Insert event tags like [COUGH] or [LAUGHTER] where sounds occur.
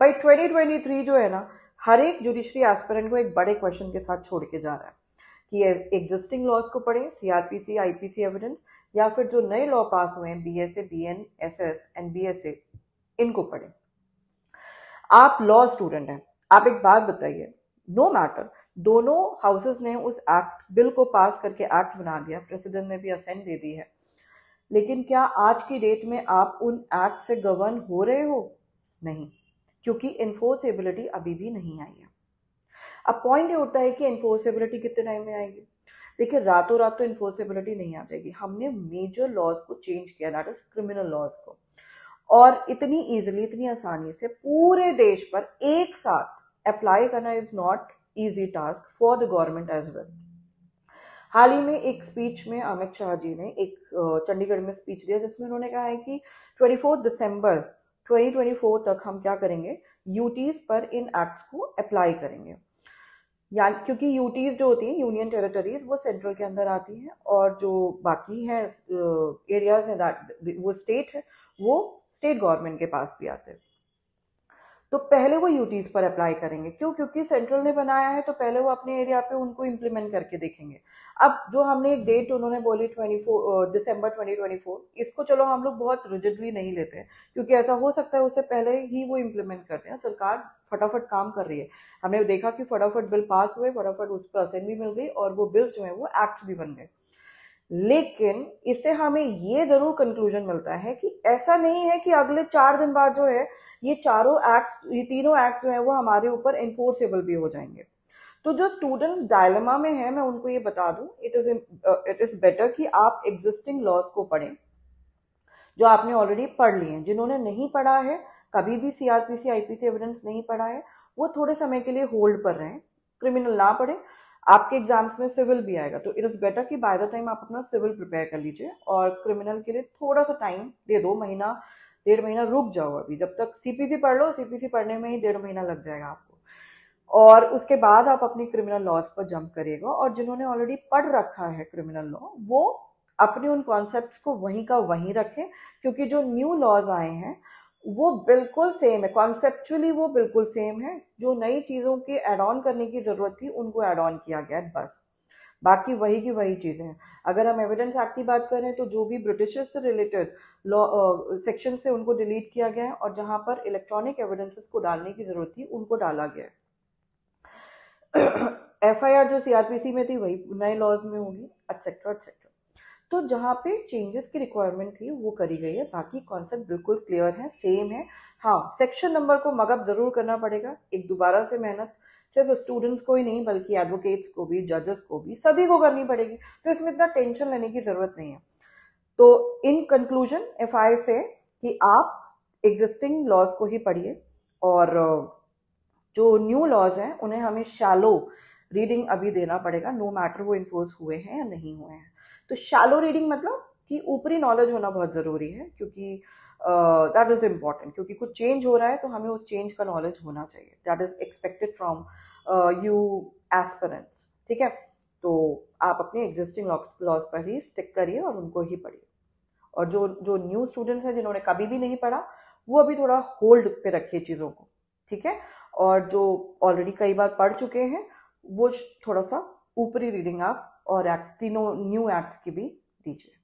भाई 2023 जो है ना, हर एक जुडिशरी एस्पिरेंट को एक बड़े क्वेश्चन के साथ छोड़ के जा रहा है कि एग्जिस्टिंग लॉज को पढ़ें सीआरपीसी आईपीसी एविडेंस या फिर जो नए लॉ पास हुए हैं BSA BNSS and BSA इनको पढ़ें। आप लॉ स्टूडेंट हैं, आप एक बात बताइए नो मैटर दोनों हाउसेस ने उस एक्ट बिल को पास करके एक्ट बना दिया प्रेसिडेंट ने भी असेंट दे दी है, लेकिन क्या आज की डेट में आप उन एक्ट से गवर्न हो रहे हो? नहीं। क्योंकि इन्फोर्सेबिलिटी अभी भी नहीं आई है। अब पॉइंट ये होता है कि इन्फोर्सेबिलिटी कितने टाइम में आएगी? देखिए, रातों रात तो इन्फोर्सेबिलिटी नहीं आ जाएगी। हमने मेजर लॉज को चेंज किया दैट इज़ क्रिमिनल लॉज को। और इतनी इजीली इतनी आसानी से पूरे देश पर एक साथ अप्लाई करना is not easy task for the government as well हाल ही में एक स्पीच में अमित शाह जी ने एक चंडीगढ़ में स्पीच दिया, जिसमें उन्होंने कहा है कि ट्वेंटी दिसंबर 2024 तक हम क्या करेंगे? यूटीज पर इन एक्ट्स को अप्लाई करेंगे। या क्योंकि यूटीज जो होती हैं यूनियन टेरिटरीज वो सेंट्रल के अंदर आती हैं और जो बाकी हैं एरियाज़ हैं दैट वो स्टेट है, वो स्टेट गवर्नमेंट के पास भी आते हैं। तो पहले वो यूटीज पर अप्लाई करेंगे। क्यों? क्योंकि सेंट्रल ने बनाया है तो पहले वो अपने एरिया पे उनको इम्प्लीमेंट करके देखेंगे। अब जो हमने एक डेट उन्होंने बोली 24 दिसंबर 2024 इसको चलो हम लोग बहुत रिजिडली नहीं लेते हैं, क्योंकि ऐसा हो सकता है उससे पहले ही वो इम्प्लीमेंट करते हैं, सरकार फटाफट काम कर रही है। हमने देखा कि फटाफट बिल पास हुए, फटाफट उस पर असेंट भी मिल गई और वो बिल्स जो है वो एक्ट्स भी बन गए। लेकिन इससे हमें ये ज़रूर कंक्लूजन मिलता है कि ऐसा नहीं है कि अगले चार दिन बाद जो है, ये चारों एक्ट्स ये तीनों एक्ट्स जो है, वो हमारे ऊपर इन्फोर्सेबल भी हो जाएँगे। तो जो स्टूडेंट्स डायलमा में है, मैं उनको ये बता दूँ it is it is better कि आप एग्जिस्टिंग लॉज को पढ़ें, जो आपने ऑलरेडी पढ़ लिए हैं। जिन्होंने नहीं पढ़ा है, कभी भी सीआरपीसी आईपीसी एविडेंस नहीं पढ़ा है, वो थोड़े समय के लिए होल्ड पर रहें क्रिमिनल ना पढ़े आपके एग्ज़ाम्स में सिविल भी आएगा। तो इट इज़ बेटर कि बाय द टाइम आप अपना सिविल प्रिपेयर कर लीजिए और क्रिमिनल के लिए थोड़ा सा टाइम दे दो, महीना, डेढ़ महीना रुक जाओ अभी। जब तक सीपीसी पढ़ लो सीपीसी पढ़ने में ही डेढ़ महीना लग जाएगा आपको। और उसके बाद आप अपनी क्रिमिनल लॉज पर जंप करिएगा और जिन्होंने ऑलरेडी पढ़ रखा है क्रिमिनल लॉ वो अपने उन कॉन्सेप्ट को वहीं का वहीं रखें, क्योंकि जो न्यू लॉज आए हैं वो बिल्कुल सेम है। कॉन्सेप्चुअली वो बिल्कुल सेम है। जो नई चीज़ों के एड ऑन करने की ज़रूरत थी, उनको एड ऑन किया गया है, बस। बाकी वही की वही चीज़ें हैं। अगर हम एविडेंस एक्ट की बात करें तो जो भी ब्रिटिश से रिलेटेड लॉ सेक्शन से उनको डिलीट किया गया है और जहाँ पर इलेक्ट्रॉनिक एविडेंसेस को डालने की ज़रूरत थी, उनको डाला गया है। [COUGHS] एफआईआर जो सीआरपीसी में थी, वही नए लॉज में होगी एटसेट्रा एटसेट्रा तो जहाँ पे चेंजेस की रिक्वायरमेंट थी, वो करी गई है। बाकी कॉन्सेप्ट बिल्कुल क्लियर है सेम है। हाँ सेक्शन नंबर को मगअप ज़रूर करना पड़ेगा। एक दोबारा से मेहनत सिर्फ़ स्टूडेंट्स को ही नहीं, बल्कि एडवोकेट्स को भी जजेस को भी, सभी को करनी पड़ेगी। तो इसमें इतना टेंशन लेने की ज़रूरत नहीं है। तो इन कंक्लूजन एफ़ आई से कि आप एग्जिस्टिंग लॉज को ही पढ़िए और जो न्यू लॉज हैं, उन्हें हमें शैलो रीडिंग अभी देना पड़ेगा नो मैटर वो इन्फोर्स हुए हैं या नहीं हुए हैं। तो शैलो रीडिंग मतलब कि ऊपरी नॉलेज होना बहुत ज़रूरी है, क्योंकि दैट इज़ इंपॉर्टेंट क्योंकि कुछ चेंज हो रहा है तो हमें उस चेंज का नॉलेज होना चाहिए। That is expected from you aspirants ठीक है? तो आप अपने एग्जिस्टिंग लॉज पर ही स्टिक करिए और उनको ही पढ़िए। और जो जो न्यू स्टूडेंट्स हैं जिन्होंने कभी भी नहीं पढ़ा, वो अभी थोड़ा होल्ड पे रखिए चीज़ों को, ठीक है? और जो ऑलरेडी कई बार पढ़ चुके हैं, वो थोड़ा सा ऊपरी रीडिंग आप और एक्ट तीनों न्यू एक्ट्स की भी दीजिए।